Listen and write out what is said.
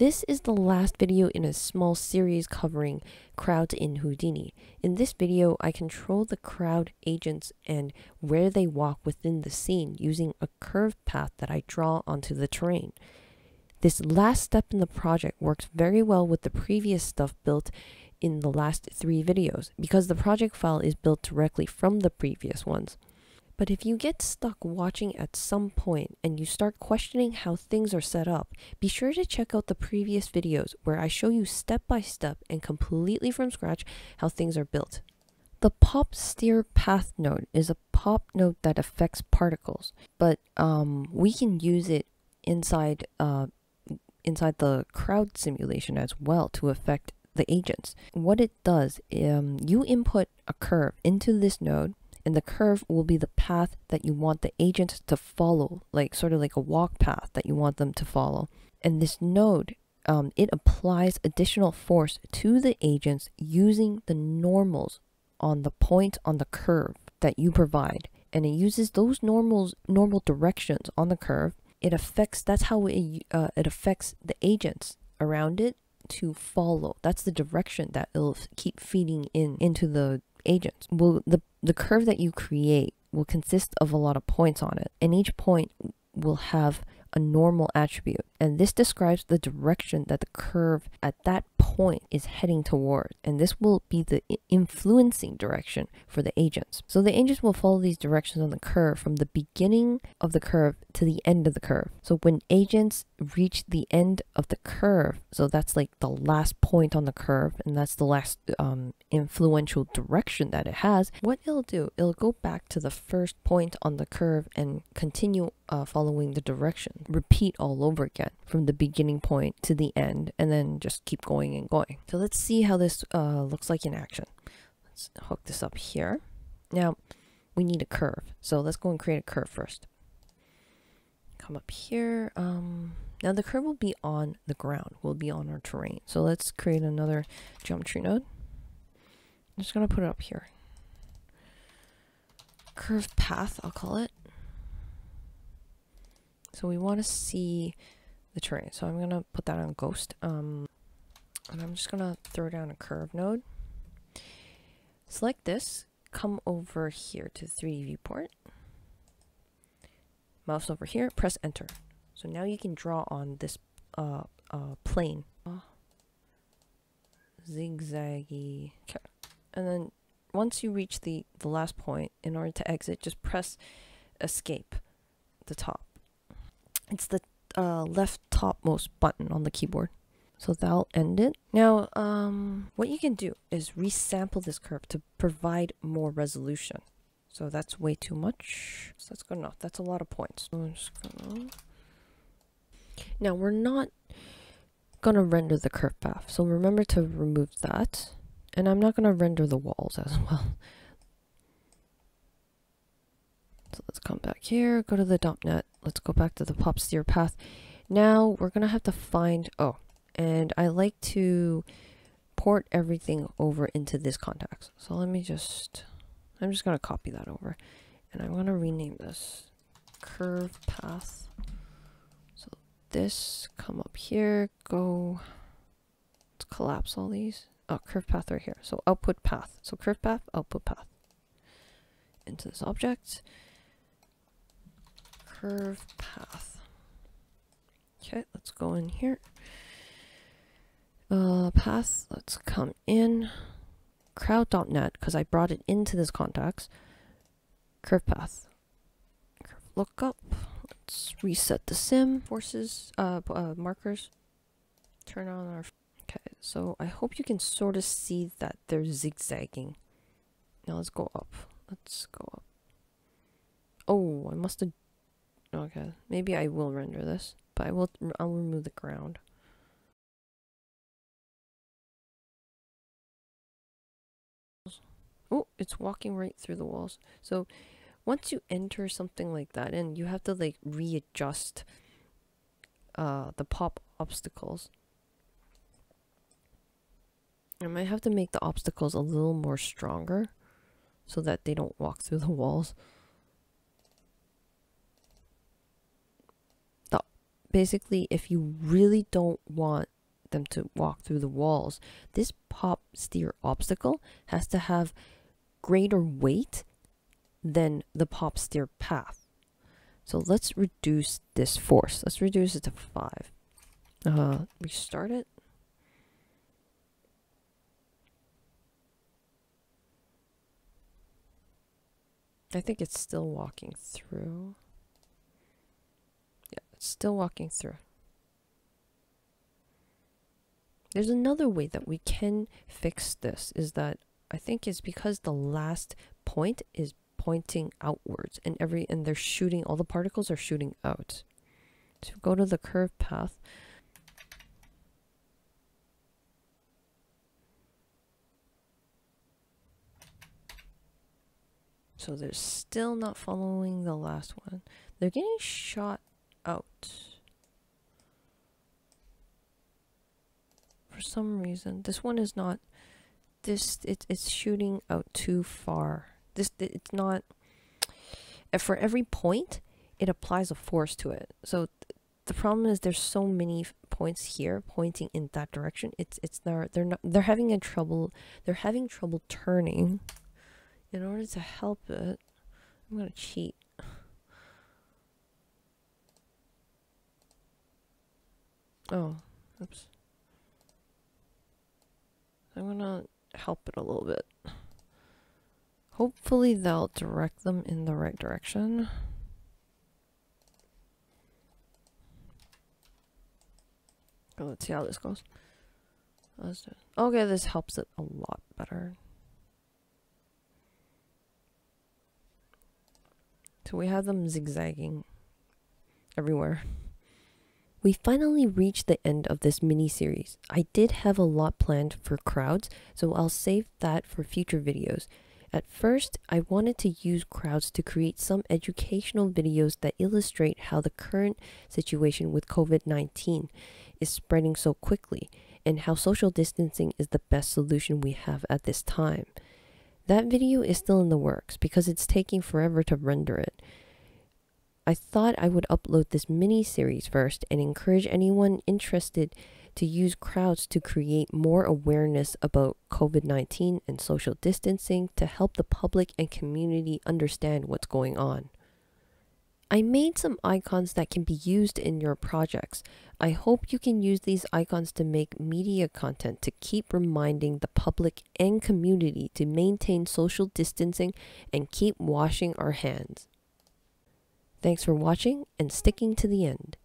This is the last video in a small series covering crowds in Houdini. In this video, I control the crowd agents and where they walk within the scene using a curved path that I draw onto the terrain. This last step in the project works very well with the previous stuff built in the last three videos because the project file is built directly from the previous ones. But if you get stuck watching at some point and you start questioning how things are set up, be sure to check out the previous videos where I show you step by step and completely from scratch how things are built. The pop steer path node is a pop node that affects particles, but um, we can use it inside uh, inside the crowd simulation as well to affect the agents. What it does, um, you input a curve into this node and the curve will be the path that you want the agent to follow, like sort of like a walk path that you want them to follow. And this node, um, it applies additional force to the agents using the normals on the point on the curve that you provide. And it uses those normals, normal directions on the curve. It affects, that's how it, uh, it affects the agents around it to follow. That's the direction that it'll keep feeding in into the agents. Will the the curve that you create will consist of a lot of points on it, and each point will have a normal attribute. And this describes the direction that the curve at that point is heading toward. And this will be the influencing direction for the agents. So the agents will follow these directions on the curve from the beginning of the curve to the end of the curve. So when agents reach the end of the curve, so that's like the last point on the curve, and that's the last um, influential direction that it has, what it'll do, it'll go back to the first point on the curve and continue uh, following the direction. Repeat all over again from the beginning point to the end, and then just keep going and going. So let's see how this uh, looks like in action. Let's hook this up here. Now, we need a curve. So let's go and create a curve first. Come up here. Um, now the curve will be on the ground, will be on our terrain. So let's create another geometry node. I'm just going to put it up here. Curve path, I'll call it. So we want to see the terrain. So I'm going to put that on ghost. Um, and I'm just going to throw down a curve node. Select this, come over here to 3D viewport. Mouse over here, press enter. So now you can draw on this uh, uh, plane. Zigzaggy. Okay. And then once you reach the, the last point, in order to exit, just press escape the top. It's the uh, left topmost button on the keyboard. So that'll end it. Now, um, what you can do is resample this curve to provide more resolution. So that's way too much. So that's good enough. That's a lot of points. Gonna... Now, we're not gonna render the curve path. So remember to remove that. And I'm not gonna render the walls as well. So let's come back here, go to the DOP net. Let's go back to the pop steer path. Now we're gonna have to find, oh, and I like to port everything over into this context. So let me just, I'm just going to copy that over and I'm going to rename this curve path. So this, come up here, go, let's collapse all these. Oh, curve path right here. So output path. So curve path, output path. Into this object. Curve path. Okay, let's go in here uh, path, let's come in. Crowd.net, because I brought it into this context. Curve path. Curve lookup. Let's reset the sim. Forces, uh, uh, markers. Turn on our... Okay, so I hope you can sort of see that they're zigzagging. Now let's go up. Let's go up. Oh, I must have... Okay, maybe I will render this, but I will. I'll remove the ground. Oh, it's walking right through the walls. So once you enter something like that and you have to like readjust uh, the pop obstacles. I might have to make the obstacles a little more stronger so that they don't walk through the walls. Basically, if you really don't want them to walk through the walls, this pop steer obstacle has to have greater weight than the pop steer path. So let's reduce this force. Let's reduce it to 5. Uh, restart it. I think it's still walking through. Still walking through. There's another way that we can fix this is that I think it's because the last point is pointing outwards and every and they're shooting all the particles are shooting out. So go to the curve path. So they're still not following the last one. They're getting shot out. For some reason. This one is not this it, it's shooting out too far. This it's not for every point it applies a force to it. So th the problem is there's so many points here pointing in that direction. It's it's not they're not they're having a trouble they're having trouble turning in order to help it, I'm gonna cheat. Oh, oops. I'm gonna help it a little bit. Hopefully they'll direct them in the right direction. let's see how this goes. Okay, this helps it a lot better. So we have them zigzagging everywhere. We finally reached the end of this mini series. I did have a lot planned for crowds, so I'll save that for future videos. At first, I wanted to use crowds to create some educational videos that illustrate how the current situation with COVID 19 is spreading so quickly and how social distancing is the best solution we have at this time. That video is still in the works because it's taking forever to render it. I thought I would upload this mini series first and encourage anyone interested to use crowds to create more awareness about COVID 19 and social distancing to help the public and community understand what's going on. I made some icons that can be used in your projects. I hope you can use these icons to make media content to keep reminding the public and community to maintain social distancing and keep washing our hands. Thanks for watching and sticking to the end.